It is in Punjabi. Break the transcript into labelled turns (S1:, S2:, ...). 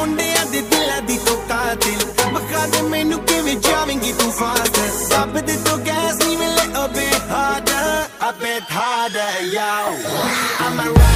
S1: ਮੁੰਡਿਆਂ ਦੇ ਦਿਲਾਂ ਦੀ ਤੂੰ ਕਾਤਿਲ। ਬਖਾ ਦੇ ਮੈਨੂੰ ਕਿਵੇਂ ਜਾਵੇਂਗੀ ਤੂੰ ਫਾਸਟ ਦੱਬ ਦੇ ਤੂੰ ਗੈਸ ਨਹੀਂ ਮਿਲੇ ਅਬੇ harder a bit harder yo